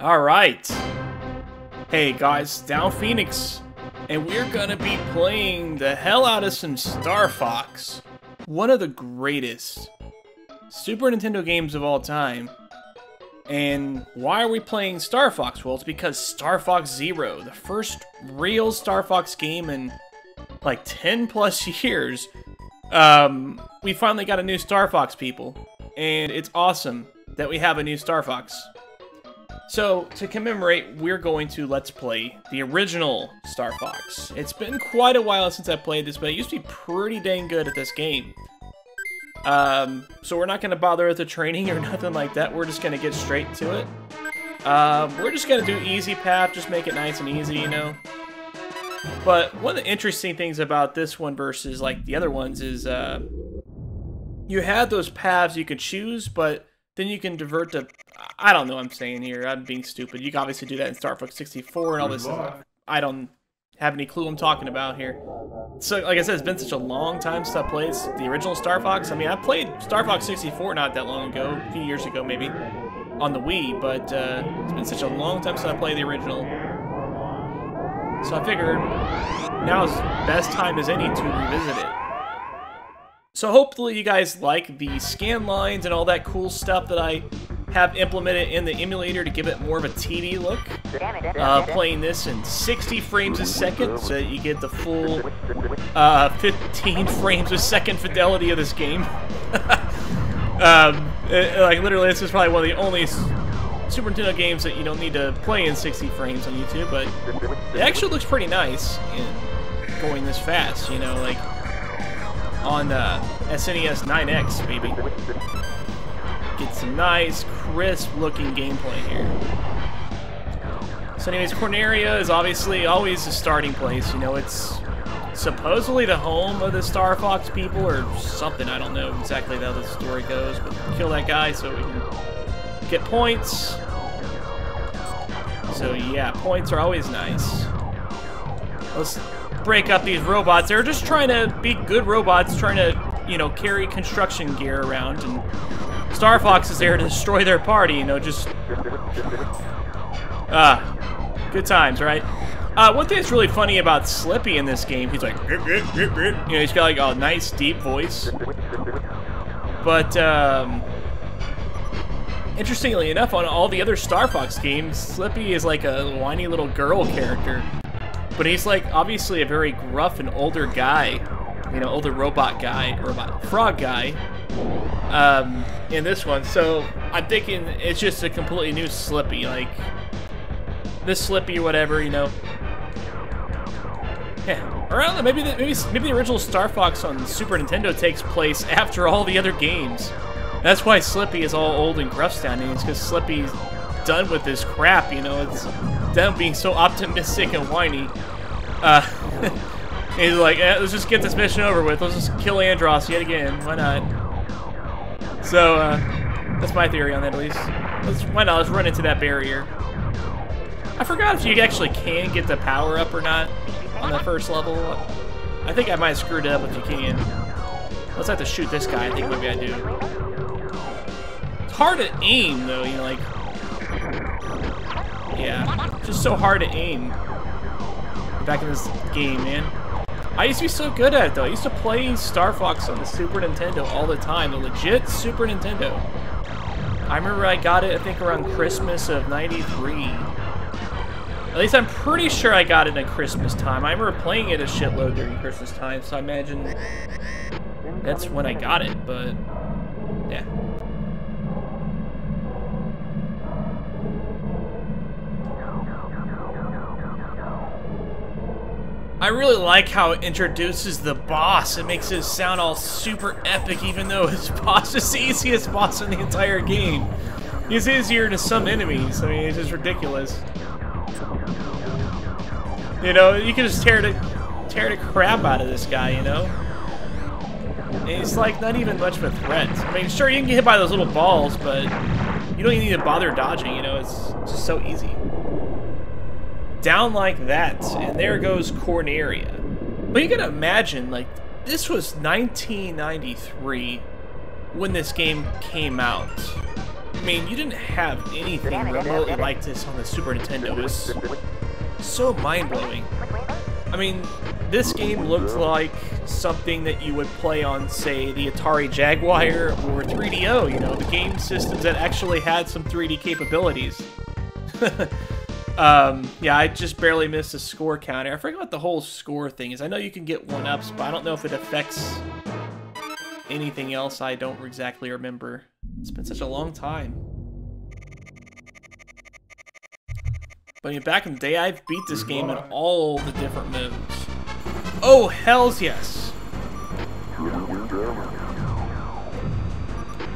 Alright. Hey guys, Down Phoenix. And we're gonna be playing the hell out of some Star Fox. One of the greatest Super Nintendo games of all time. And why are we playing Star Fox? Well, it's because Star Fox Zero, the first real Star Fox game in like 10 plus years, um, we finally got a new Star Fox, people. And it's awesome that we have a new Star Fox. So, to commemorate, we're going to Let's Play the original Star Fox. It's been quite a while since I played this, but I used to be pretty dang good at this game. Um, so we're not going to bother with the training or nothing like that, we're just going to get straight to it. Um, we're just going to do easy path, just make it nice and easy, you know? But one of the interesting things about this one versus, like, the other ones is, uh, you had those paths you could choose, but then you can divert to I don't know what I'm saying here. I'm being stupid. You can obviously do that in Star Fox 64 and all this stuff. I don't have any clue I'm talking about here. So, like I said, it's been such a long time since I played the original Star Fox. I mean, I played Star Fox 64 not that long ago, a few years ago maybe, on the Wii, but uh, it's been such a long time since I played the original. So I figured now's best time as any to revisit it. So hopefully you guys like the scan lines and all that cool stuff that I have implemented in the emulator to give it more of a TV look. Uh, playing this in 60 frames a second so that you get the full uh, 15 frames a second fidelity of this game. um, it, like literally this is probably one of the only Super Nintendo games that you don't need to play in 60 frames on YouTube, but it actually looks pretty nice in going this fast, you know, like on uh, SNES 9X, baby. Get some nice, crisp-looking gameplay here. So anyways, Corneria is obviously always a starting place. You know, it's supposedly the home of the Star Fox people or something. I don't know exactly how the story goes, but kill that guy so we can get points. So yeah, points are always nice. Let's break up these robots. They're just trying to be good robots, trying to, you know, carry construction gear around and Star Fox is there to destroy their party, you know, just... Ah, uh, good times, right? Uh, one thing that's really funny about Slippy in this game, he's like, you know, he's got like a nice deep voice. But, um, interestingly enough, on all the other Star Fox games, Slippy is like a whiny little girl character. But he's like obviously a very gruff and older guy, you know, older robot guy, robot frog guy, um, in this one. So I'm thinking it's just a completely new Slippy, like this Slippy or whatever, you know. Yeah, around the, maybe the, maybe maybe the original Star Fox on Super Nintendo takes place after all the other games. That's why Slippy is all old and gruff sounding. It's because Slippy's done with this crap, you know. It's them being so optimistic and whiny. Uh, he's like, eh, let's just get this mission over with. Let's just kill Andross yet again. Why not? So, uh, that's my theory on that, at least. Let's, why not? Let's run into that barrier. I forgot if you actually can get the power up or not on the first level. I think I might have screwed it up if you can. Let's have to shoot this guy. I think maybe I do. It's hard to aim, though, you know, like... Yeah, just so hard to aim. Back in this game, man. I used to be so good at it, though. I used to play Star Fox on the Super Nintendo all the time. The legit Super Nintendo. I remember I got it, I think, around Christmas of 93. At least I'm pretty sure I got it at Christmas time. I remember playing it a shitload during Christmas time, so I imagine that's when I got it, but yeah. I really like how it introduces the boss. It makes it sound all super epic, even though his boss is the easiest boss in the entire game. He's easier to some enemies. I mean, it's just ridiculous. You know, you can just tear the tear the crap out of this guy, you know? He's like not even much of a threat. I mean, sure, you can get hit by those little balls, but you don't even need to bother dodging, you know? It's just so easy down like that, and there goes Corneria. But you gotta imagine, like, this was 1993 when this game came out. I mean, you didn't have anything remotely like this on the Super Nintendo. It was so mind-blowing. I mean, this game looked like something that you would play on, say, the Atari Jaguar or 3DO, you know, the game systems that actually had some 3D capabilities. um, yeah, I just barely missed a score counter. I forget what the whole score thing is. I know you can get one-ups, but I don't know if it affects anything else I don't exactly remember. It's been such a long time. But I mean, back in the day, I've beat this game in all the different modes. Oh, hells yes!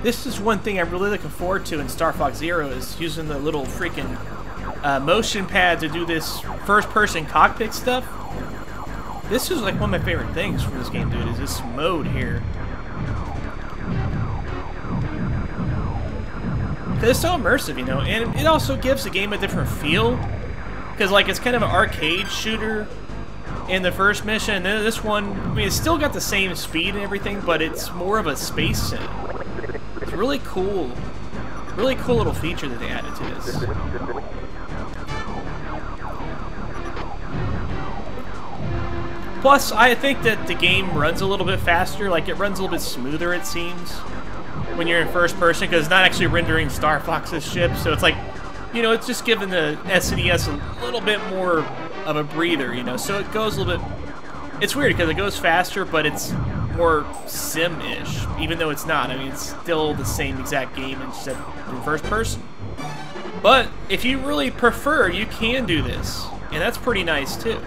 This is one thing I'm really looking forward to in Star Fox Zero is using the little freaking uh, motion pad to do this first-person cockpit stuff. This is like one of my favorite things from this game, dude, is this mode here. it's so immersive, you know, and it also gives the game a different feel. Because, like, it's kind of an arcade shooter in the first mission, and then this one, I mean, it's still got the same speed and everything, but it's more of a space sim. It's really cool. Really cool little feature that they added to this. Plus, I think that the game runs a little bit faster, like it runs a little bit smoother, it seems when you're in first person because it's not actually rendering Star Fox's ship. So it's like, you know, it's just giving the SNES a little bit more of a breather, you know. So it goes a little bit. It's weird because it goes faster, but it's more sim-ish, even though it's not. I mean, it's still the same exact game except in first person. But if you really prefer, you can do this, and that's pretty nice too.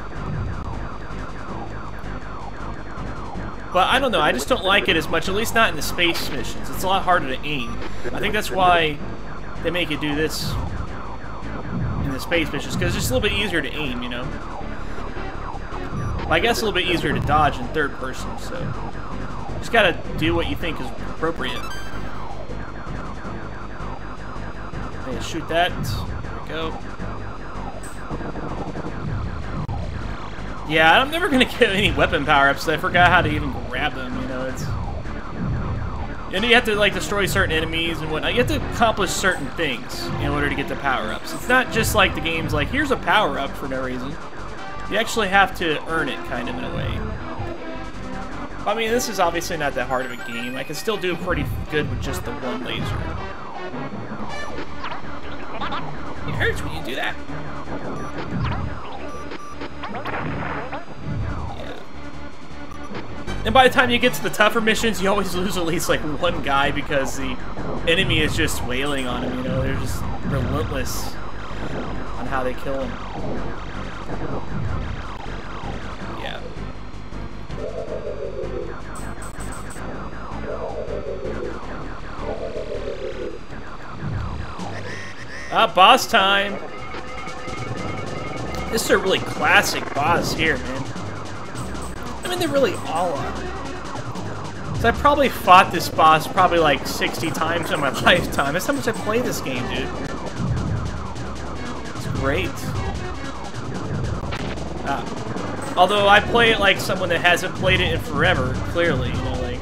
But I don't know, I just don't like it as much, at least not in the space missions. It's a lot harder to aim. I think that's why they make you do this in the space missions, because it's just a little bit easier to aim, you know? I guess a little bit easier to dodge in third person, so... Just gotta do what you think is appropriate. Okay, shoot that. There we go. Yeah, I'm never gonna get any weapon power-ups. I forgot how to even grab them, you know, it's... And you have to, like, destroy certain enemies and whatnot. You have to accomplish certain things in order to get the power-ups. It's not just like the game's like, here's a power-up for no reason. You actually have to earn it, kind of, in a way. I mean, this is obviously not that hard of a game. I can still do pretty good with just the one laser. It hurts when you do that. And by the time you get to the tougher missions, you always lose at least like one guy because the enemy is just wailing on him, you know, they're just relentless on how they kill him. Yeah. Ah, boss time! This is a really classic boss here, man. I mean, they really all are. So I probably fought this boss probably like 60 times in my lifetime. That's how much I play this game, dude. It's great. Uh, although I play it like someone that hasn't played it in forever, clearly, you know, like...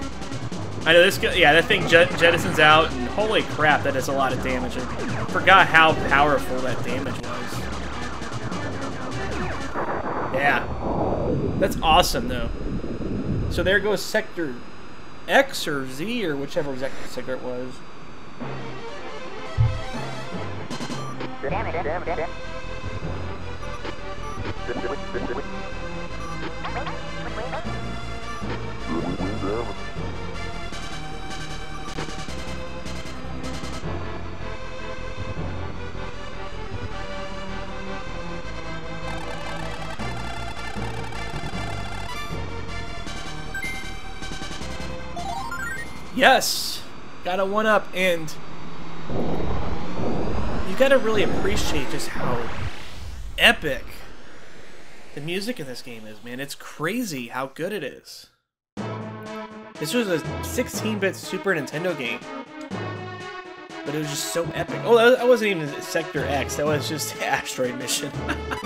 I know this, yeah, that thing jet jettisons out, and holy crap, that does a lot of damage. I forgot how powerful that damage was. Yeah. That's awesome, though. So there goes Sector X or Z or whichever sector it was. Damn it, damn it, damn it. Yes! Got a one up, and you gotta really appreciate just how epic the music in this game is, man. It's crazy how good it is. This was a 16-bit Super Nintendo game. But it was just so epic. Oh, that wasn't even Sector X. That was just the asteroid mission.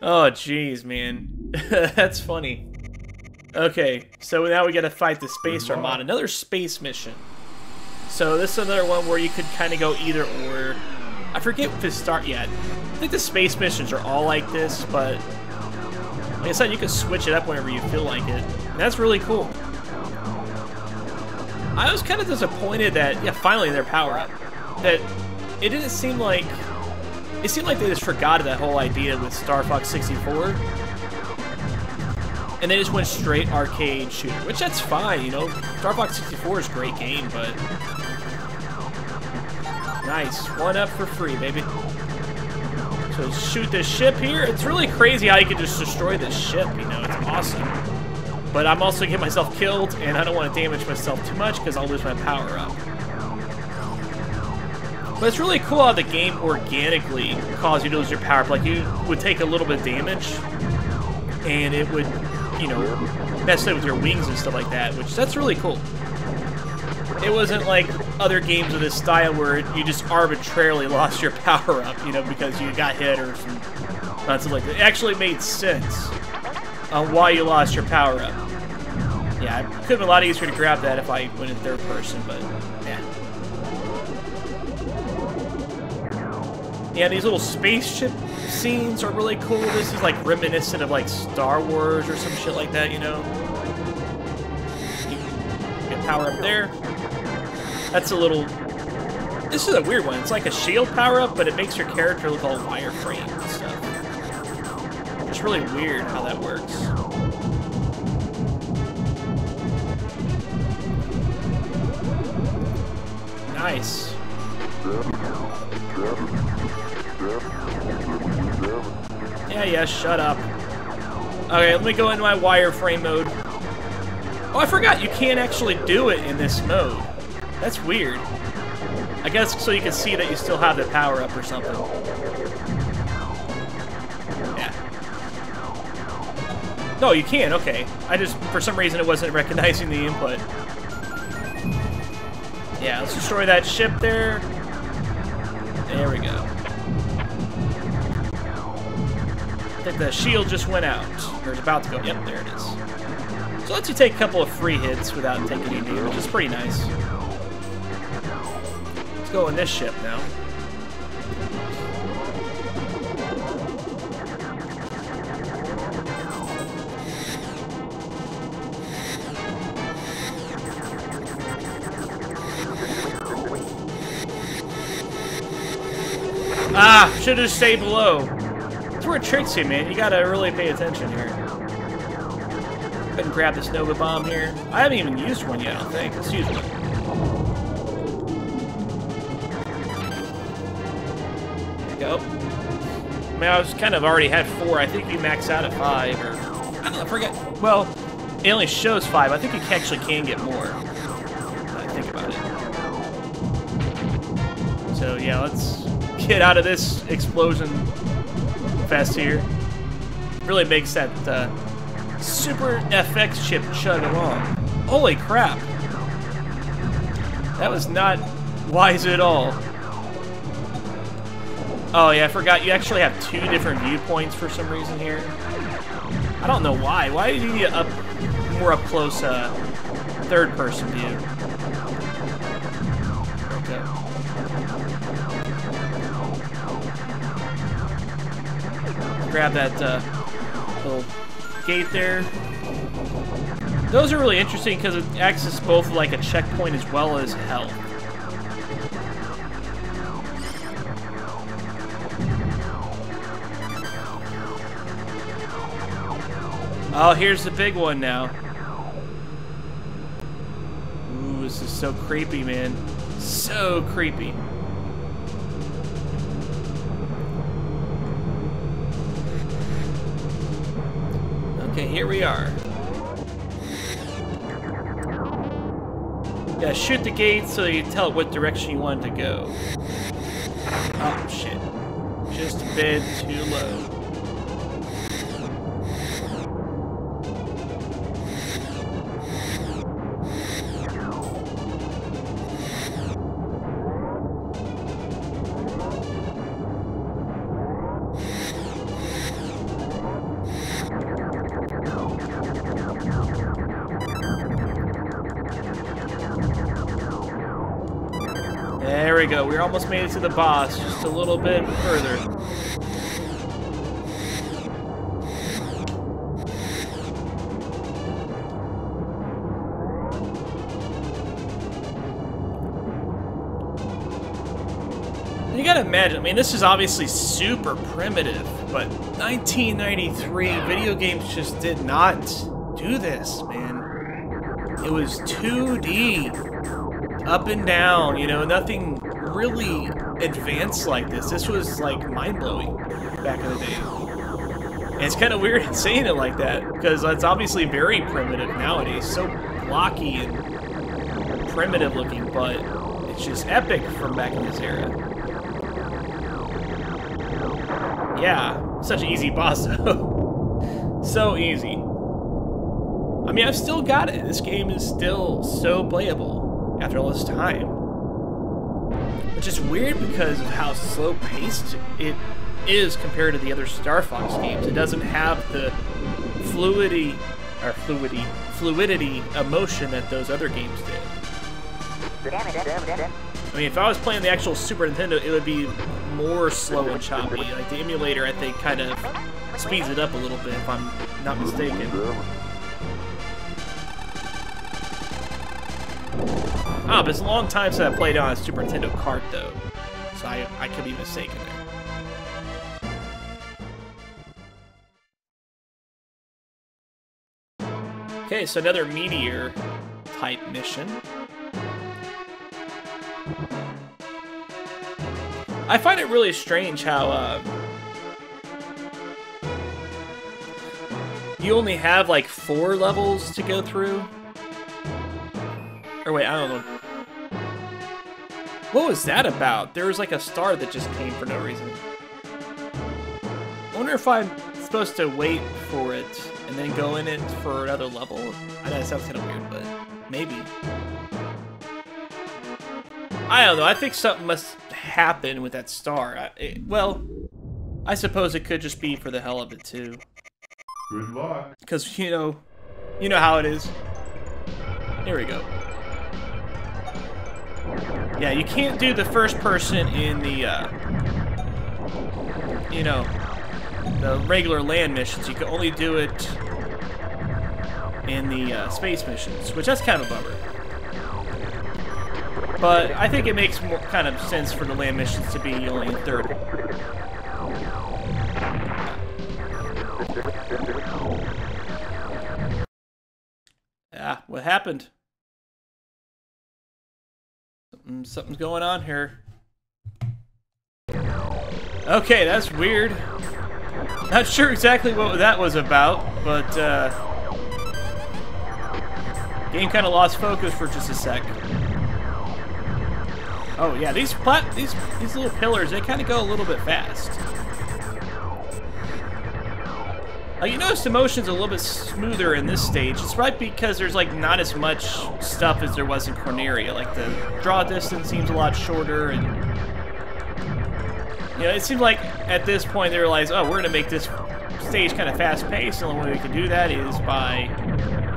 oh, jeez, man. That's funny. Okay, so now we gotta fight the Space Armada. Another space mission. So this is another one where you could kind of go either or. I forget if it start yet. I think the space missions are all like this, but like I said, you can switch it up whenever you feel like it. And that's really cool. I was kind of disappointed that, yeah, finally their power up. That it didn't seem like it seemed like they just forgot that whole idea with Star Fox 64. And they just went straight arcade shooter, which that's fine, you know. Star Fox 64 is a great game, but... Nice. One up for free, baby. So shoot this ship here. It's really crazy how you can just destroy this ship, you know. It's awesome. But I'm also getting myself killed, and I don't want to damage myself too much because I'll lose my power up. But it's really cool how the game organically causes you to lose your power up. Like, you would take a little bit of damage, and it would, you know, mess up with your wings and stuff like that, which that's really cool. It wasn't like other games of this style where you just arbitrarily lost your power up, you know, because you got hit or some nonsense like that. It actually made sense on why you lost your power up. Yeah, it could have been a lot easier to grab that if I went in third person, but yeah. Yeah, these little spaceship scenes are really cool. This is like reminiscent of like Star Wars or some shit like that, you know? Get power up there. That's a little... This is a weird one. It's like a shield power-up, but it makes your character look all wireframe and stuff. It's really weird how that works. Nice. Yeah, yeah, shut up. Okay, let me go into my wireframe mode. Oh, I forgot, you can't actually do it in this mode. That's weird. I guess so you can see that you still have the power up or something. Yeah. No, you can, okay. I just, for some reason, it wasn't recognizing the input. Yeah, let's destroy that ship there. There we go. The shield just went out. Or is about to go. Yep, there it is. So it lets you take a couple of free hits without taking any damage. which is pretty nice. Let's go in this ship now. Ah, should have stayed below. That's tricks you, man. You gotta really pay attention here. Go and grab this Nova Bomb here. I haven't even used one yet, I don't think. Let's use one. Go. I mean, I was kind of already had four. I think you max out at five, or... I don't know, I forget. Well, it only shows five. I think you actually can get more. I think about it. So, yeah, let's get out of this explosion fest here. Really makes that uh, Super FX chip chug along. Holy crap. That was not wise at all. Oh yeah, I forgot you actually have two different viewpoints for some reason here. I don't know why. Why do you need a up, more up close uh, third person view? Grab that uh, little gate there. Those are really interesting because it acts as both like a checkpoint as well as health. Oh, here's the big one now. Ooh, this is so creepy, man. So creepy. We are. Yeah, shoot the gate so you tell what direction you want to go. Oh, shit. Just a bit too low. We go. We almost made it to the boss. Just a little bit further. You gotta imagine, I mean, this is obviously super primitive, but 1993, video games just did not do this, man. It was 2D, up and down, you know, nothing really advanced like this. This was, like, mind-blowing back in the day. And it's kind of weird saying it like that, because it's obviously very primitive nowadays, so blocky and primitive looking, but it's just epic from back in this era. Yeah, such an easy boss though. so easy. I mean, I've still got it. This game is still so playable after all this time. Which is weird because of how slow paced it is compared to the other Star Fox games. It doesn't have the fluidity or fluidity fluidity emotion that those other games did. I mean, if I was playing the actual Super Nintendo, it would be more slow and choppy. Like the emulator, I think, kind of speeds it up a little bit, if I'm not mistaken. Ah, but it's a long time since I played on a Super Nintendo cart, though. So I, I could be mistaken there. Okay, so another meteor type mission. I find it really strange how uh, you only have like four levels to go through. Or wait, I don't know. What was that about? There was like a star that just came for no reason. I wonder if I'm supposed to wait for it and then go in it for another level. I know it sounds kind of weird, but maybe. I don't know. I think something must happen with that star. I, it, well, I suppose it could just be for the hell of it too. Good luck. Because you know, you know how it is. Here we go. Yeah, you can't do the first person in the, uh, you know, the regular land missions. You can only do it in the uh, space missions, which that's kind of a bummer. But I think it makes more kind of sense for the land missions to be only in third. Ah, what happened? Something, something's going on here. Okay, that's weird. Not sure exactly what that was about, but uh, game kind of lost focus for just a sec. Oh yeah, these plat these these little pillars they kind of go a little bit fast. Like you notice the motion's a little bit smoother in this stage. It's right because there's like not as much stuff as there was in Corneria. Like the draw distance seems a lot shorter, and you know it seems like at this point they realize, oh, we're gonna make this stage kind of fast-paced, the only way we can do that is by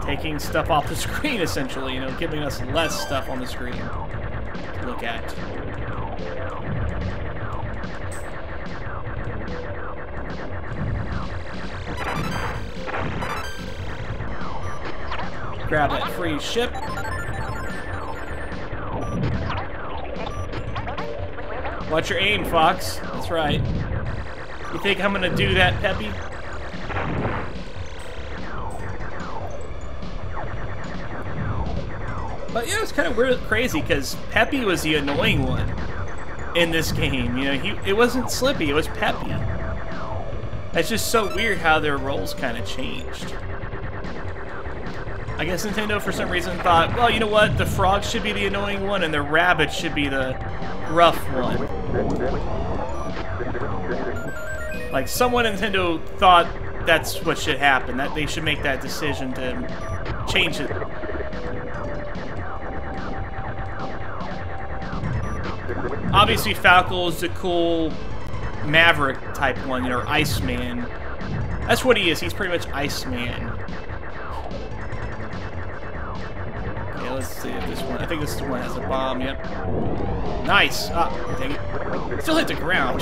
taking stuff off the screen, essentially. You know, giving us less stuff on the screen to look at. Grab that free ship. Watch your aim, Fox. That's right. You think I'm gonna do that, Peppy? But yeah, it's kind of weird, crazy because Peppy was the annoying one in this game. You know, he it wasn't Slippy, it was Peppy. It's just so weird how their roles kind of changed. I guess Nintendo, for some reason, thought, well, you know what? The frog should be the annoying one, and the rabbit should be the rough one. Like, someone Nintendo thought that's what should happen. That they should make that decision to change it Obviously, Falco is the cool Maverick type one, you know, Iceman. That's what he is. He's pretty much Iceman. Let's see if this one. I think this one has a bomb. Yep. Nice. Ah, dang it. Still hit the ground.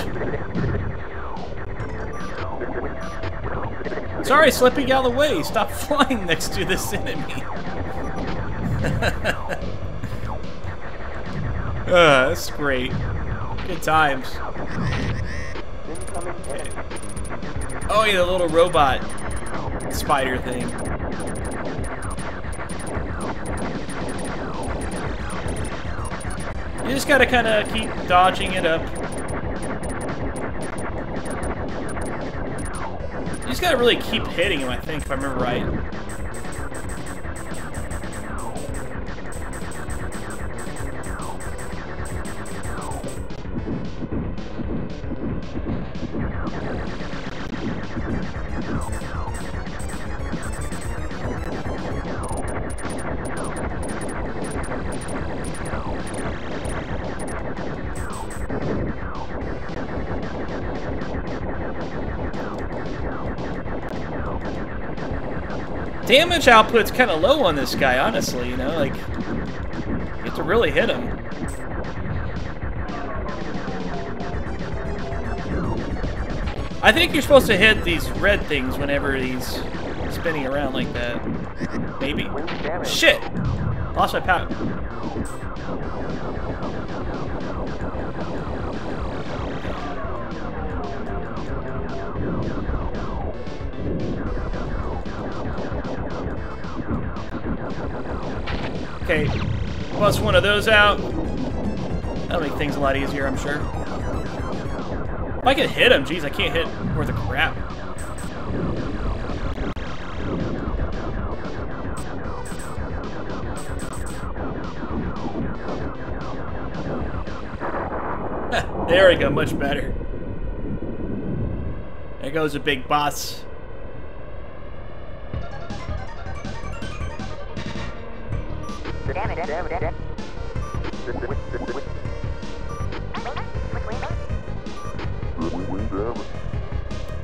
Sorry, slipping out of the way. Stop flying next to this enemy. uh, that's great. Good times. Oh yeah, the little robot spider thing. You just gotta kind of keep dodging it up. You just gotta really keep hitting him, I think, if I remember right. Damage output's kind of low on this guy, honestly, you know, like, you have to really hit him. I think you're supposed to hit these red things whenever he's spinning around like that. Maybe. Shit! Lost my power. Plus one of those out. That'll make things a lot easier, I'm sure. If I can hit him, geez, I can't hit worth a crap. there we go, much better. There goes a big boss.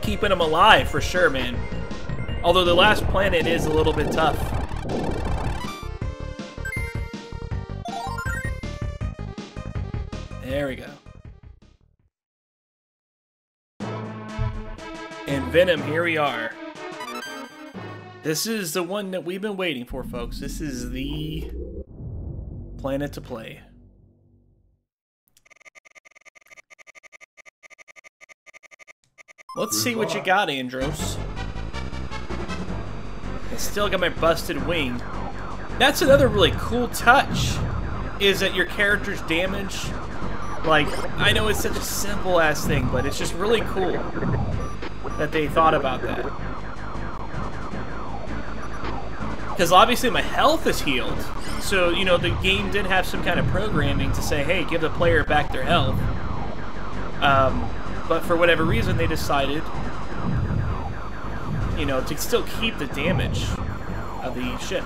Keeping them alive for sure, man. Although the last planet is a little bit tough. There we go. And Venom, here we are. This is the one that we've been waiting for, folks. This is the planet to play. Let's see what you got, Andross. I still got my busted wing. That's another really cool touch, is that your character's damage, like, I know it's such a simple ass thing, but it's just really cool that they thought about that. Because obviously my health is healed, so, you know, the game did have some kind of programming to say, hey, give the player back their health. Um, but for whatever reason, they decided, you know, to still keep the damage of the ship.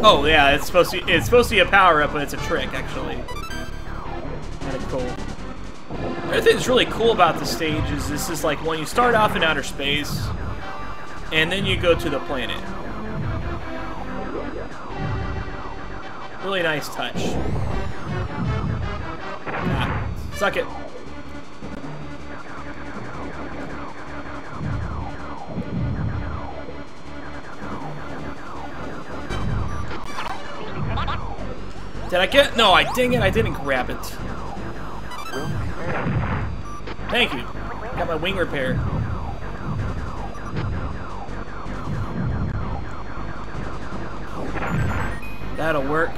Oh yeah, it's supposed to it's supposed to be a power up, but it's a trick actually. Kind of cool. Another thing that's really cool about the stage is this is like when you start off in outer space, and then you go to the planet. Really nice touch. Ah, suck it. Did I get? No, I dang it, I didn't grab it. Thank you. Got my wing repair. That'll work.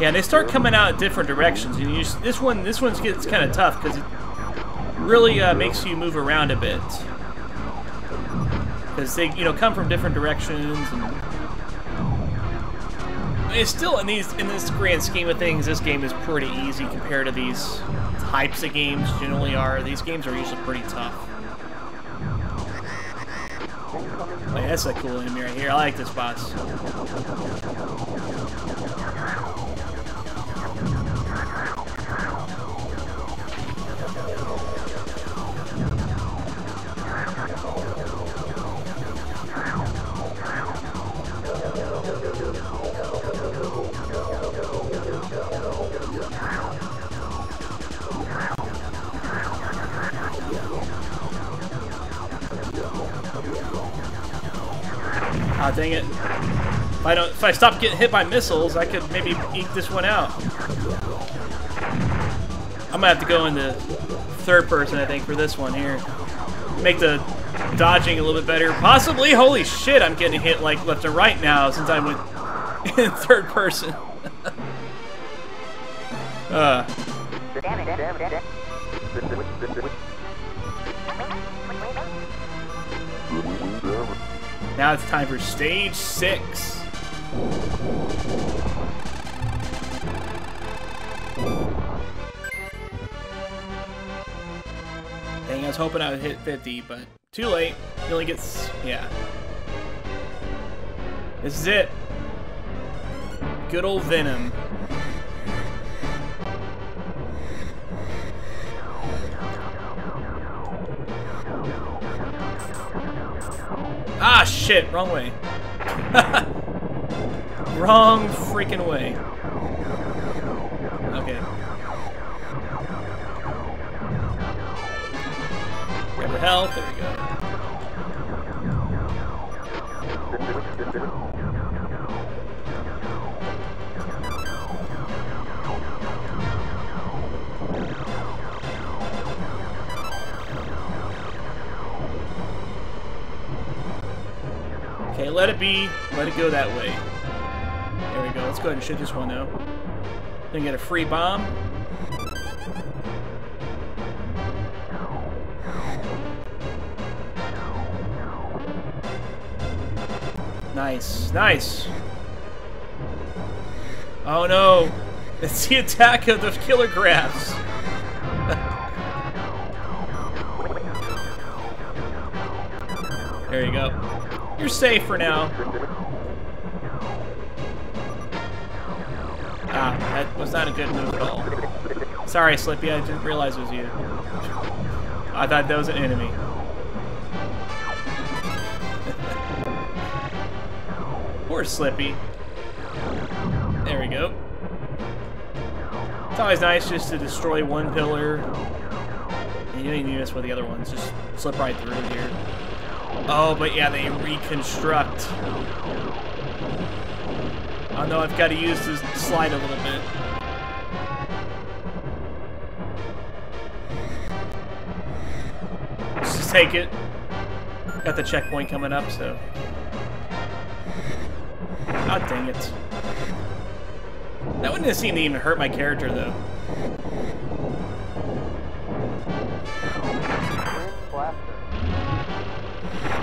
Yeah, they start coming out different directions, and you just, this one this one gets kind of tough because it really uh, makes you move around a bit because they you know come from different directions and it's still in these in this grand scheme of things this game is pretty easy compared to these types of games generally are these games are usually pretty tough that's a cool enemy right here. I like this boss. Ah, dang it. If I don't, if I stop getting hit by missiles, I could maybe eke this one out. I'm gonna have to go into third person, I think, for this one here. Make the dodging a little bit better. Possibly, holy shit, I'm getting hit like left and right now since I went in third person. uh. Now it's time for stage six. Dang, I was hoping I would hit 50, but too late. He only gets, yeah. This is it. Good old Venom. Ah, shit, wrong way. wrong freaking way. Okay. Grab the health, there we go. Okay, let it be. Let it go that way. There we go. Let's go ahead and shoot this one now. Then get a free bomb. Nice, nice. Oh no, it's the attack of the killer graphs. You're safe for now. Ah, that was not a good move at all. Sorry, Slippy, I didn't realize it was you. I thought that was an enemy. Poor Slippy. There we go. It's always nice just to destroy one pillar. And you don't even need this with the other ones. Just slip right through here. Oh, but yeah, they reconstruct. Oh no, I've got to use this slide a little bit. Let's just take it. Got the checkpoint coming up, so. God dang it. That wouldn't have seemed to even hurt my character, though.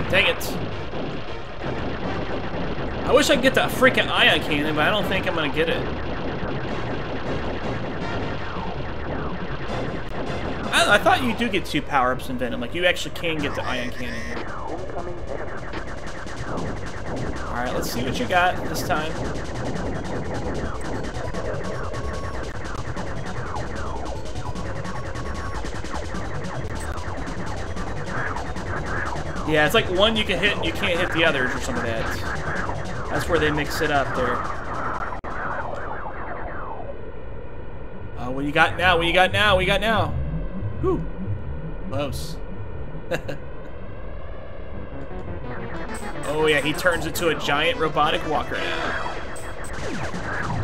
Dang it. I wish I could get that freaking ion cannon, but I don't think I'm gonna get it. I, I thought you do get two power-ups in Venom. Like, you actually can get the ion cannon here. Alright, let's see what you got this time. Yeah, it's like one you can hit you can't hit the others or some of that. That's where they mix it up there. Oh, what you got now? What you got now? What you got now? Whew. Close. oh yeah, he turns into a giant robotic walker now.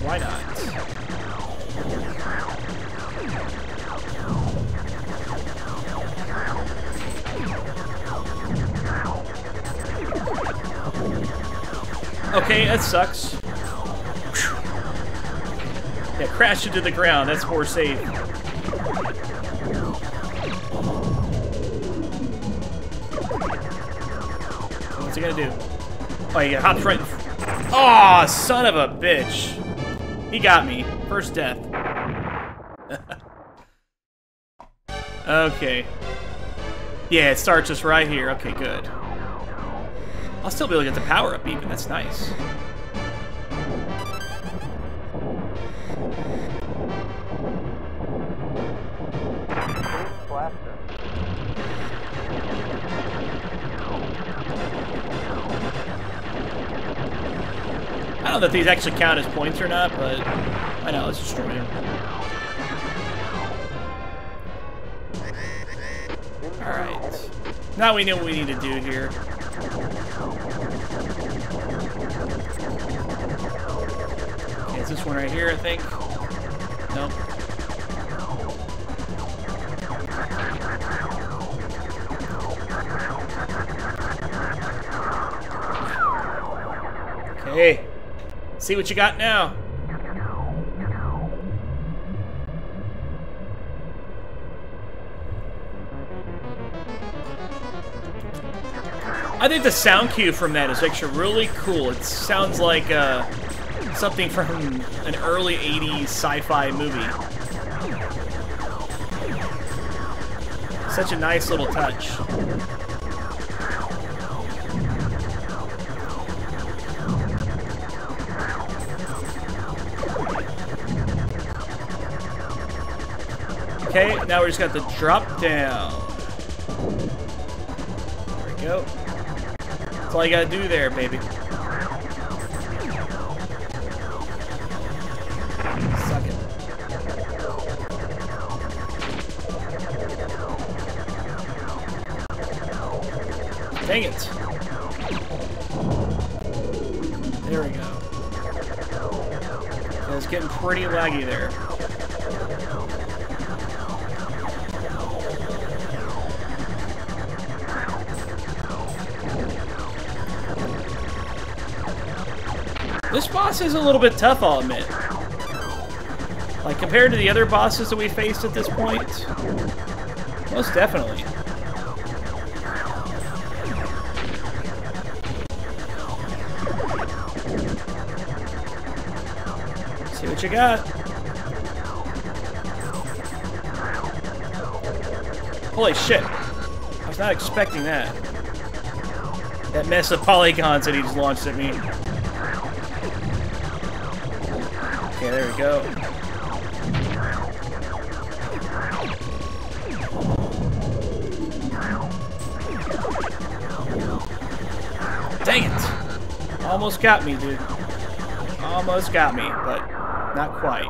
Why not? Okay, that sucks. Yeah, crash into the ground. That's more safe. What's he gonna do? Oh, he hops right. Oh, son of a bitch. He got me. First death. okay. Yeah, it starts us right here. Okay, good. I'll still be able to get the power up even. That's nice. I don't know if these actually count as points or not, but I know, let's destroy him. Alright. Now we know what we need to do here. One right here, I think. Nope. Okay. See what you got now. I think the sound cue from that is actually really cool. It sounds like uh, something from an early 80s sci-fi movie. Such a nice little touch. Okay, now we just got the drop down. There we go. That's all you gotta do there, baby. Bit tough, I'll admit. Like, compared to the other bosses that we faced at this point, most definitely. See what you got. Holy shit. I was not expecting that. That mess of polygons that he just launched at me. Okay, there we go. Dang it! Almost got me, dude. Almost got me, but not quite.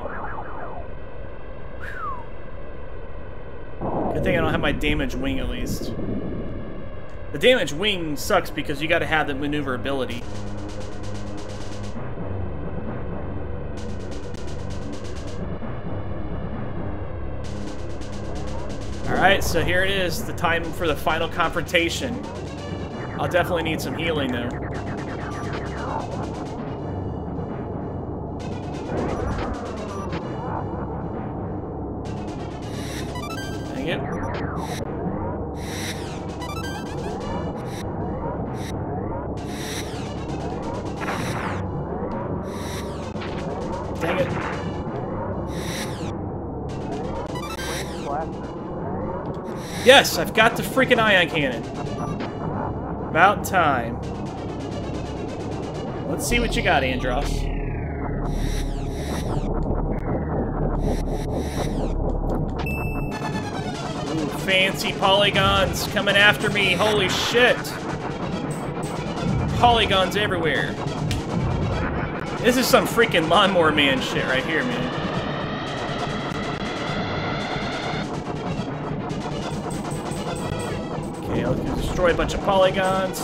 Good thing I don't have my damage wing, at least. The damage wing sucks because you gotta have the maneuverability. So here it is, the time for the final confrontation. I'll definitely need some healing, though. Dang it. Dang it. Yes, I've got the freaking ion cannon. About time. Let's see what you got, Andross. Ooh, fancy polygons coming after me. Holy shit. Polygons everywhere. This is some freaking lawnmower man shit right here, man. Destroy a bunch of polygons.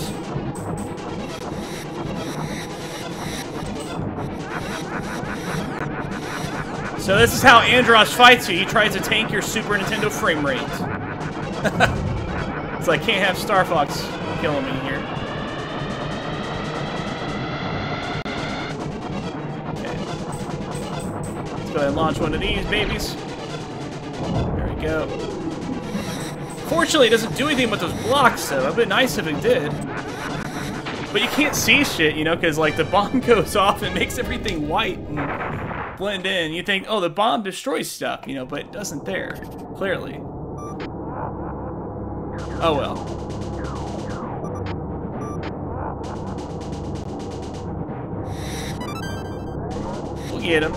So this is how Andross fights you. He tries to tank your Super Nintendo frame rate. it's like, can't have Star Fox killing me here. Okay. Let's go ahead and launch one of these babies. There we go. Unfortunately, it doesn't do anything with those blocks, though. It would be nice if it did. But you can't see shit, you know, because, like, the bomb goes off and makes everything white and blend in. You think, oh, the bomb destroys stuff, you know, but it doesn't there, clearly. Oh, well. We'll get him.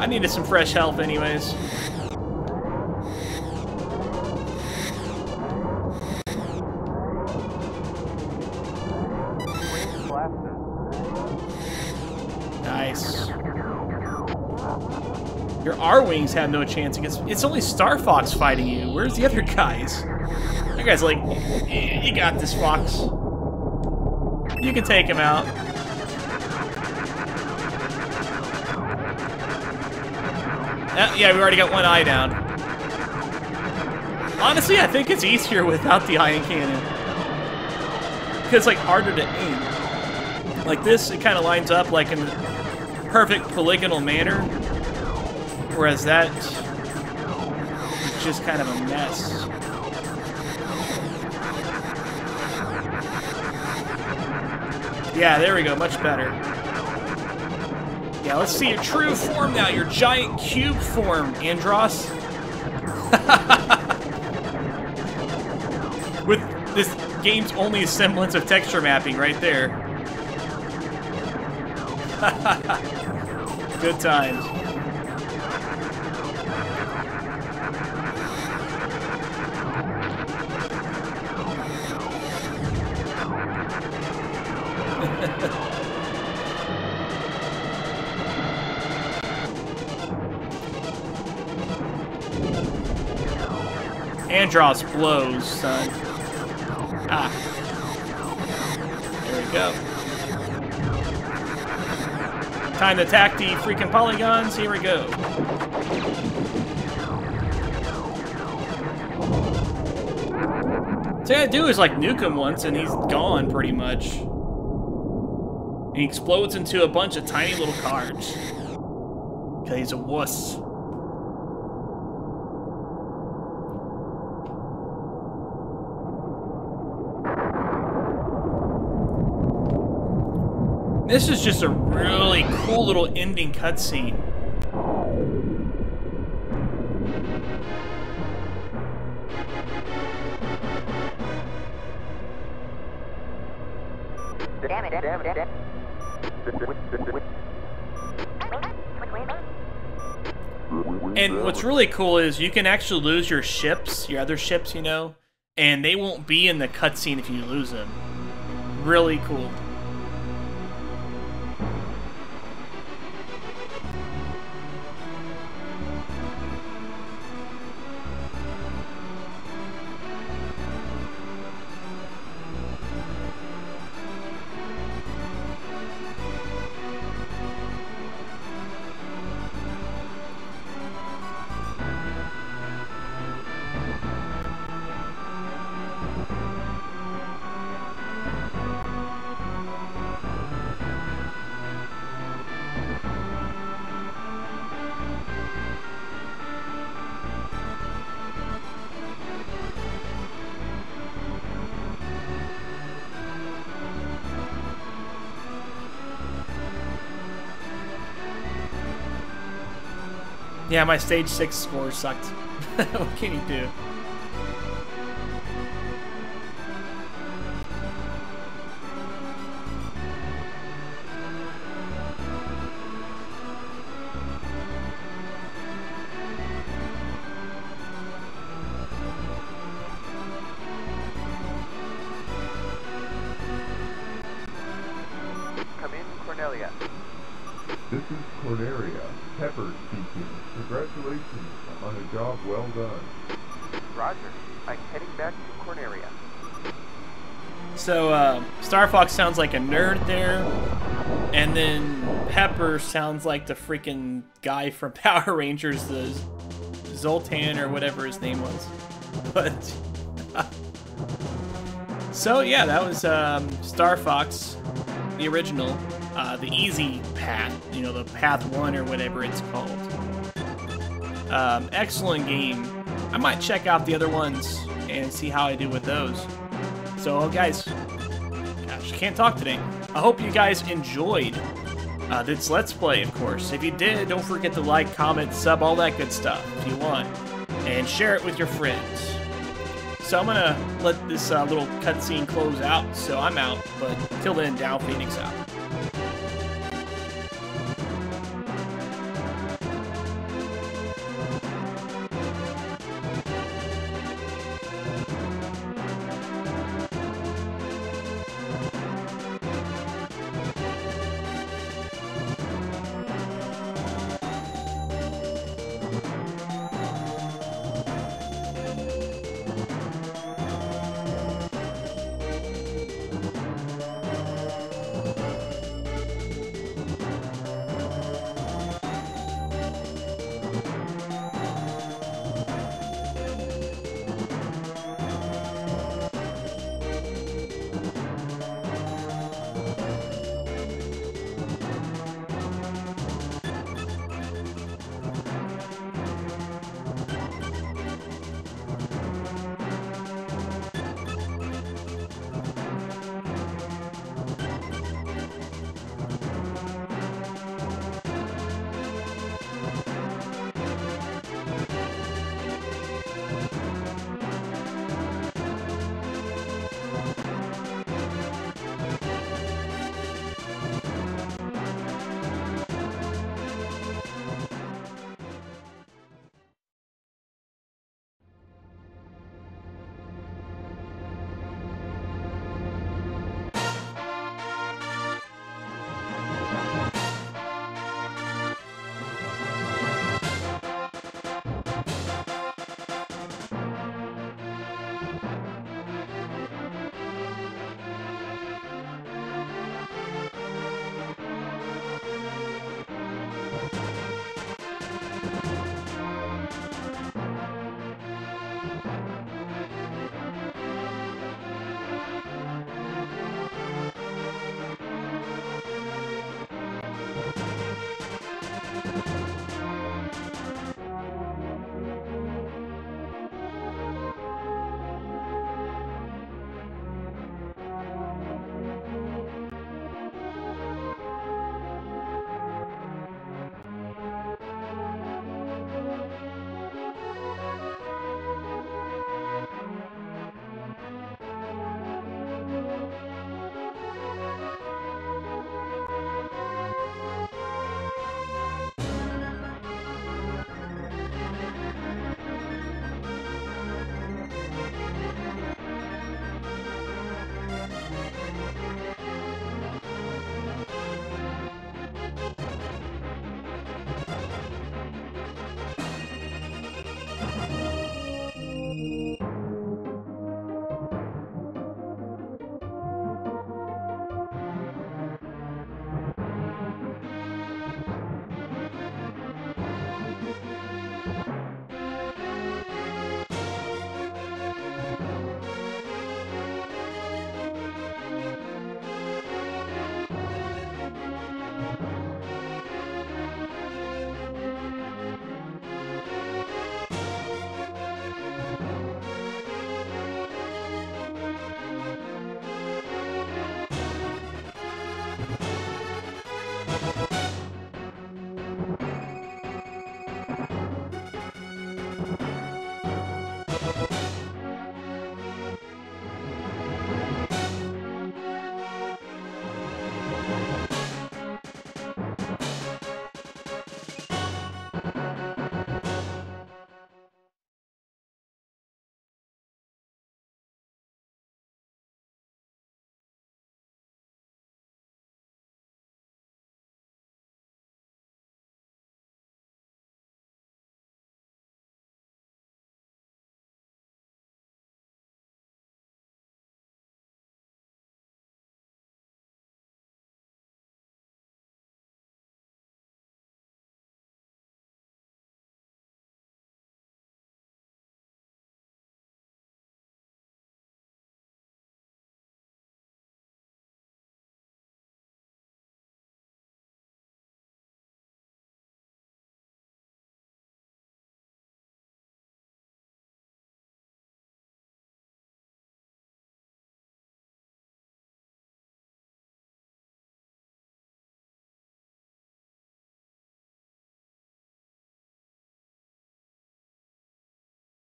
I needed some fresh health anyways. Your Arwings have no chance against... It's only Star Fox fighting you. Where's the other guys? That guy's like, you got this, Fox. You can take him out. Uh, yeah, we already got one eye down. Honestly, I think it's easier without the ion cannon. Because it's like harder to aim. Like this, it kind of lines up like in perfect polygonal manner. Whereas that is just kind of a mess. Yeah, there we go, much better. Yeah, let's see your true form now, your giant cube form, Andross. With this game's only semblance of texture mapping right there. Good times. Andross blows, son. Ah. There we go. Time to attack the freaking polygons. Here we go. So I do is like nuke him once and he's gone pretty much. He explodes into a bunch of tiny little cards. Cause he's a wuss. This is just a really cool little ending cutscene. And what's really cool is you can actually lose your ships, your other ships, you know, and they won't be in the cutscene if you lose them. Really cool. Yeah, my stage six score sucked. what can you do? So, uh, Star Fox sounds like a nerd there, and then Pepper sounds like the freaking guy from Power Rangers, the Zoltan or whatever his name was. But, so yeah, that was um, Star Fox, the original, uh, the easy path, you know, the path one or whatever it's called. Um, excellent game. I might check out the other ones and see how I do with those. So, guys, gosh, can't talk today. I hope you guys enjoyed uh, this Let's Play, of course. If you did, don't forget to like, comment, sub, all that good stuff if you want. And share it with your friends. So I'm gonna let this uh, little cutscene close out, so I'm out. But till then, Downphoenix out.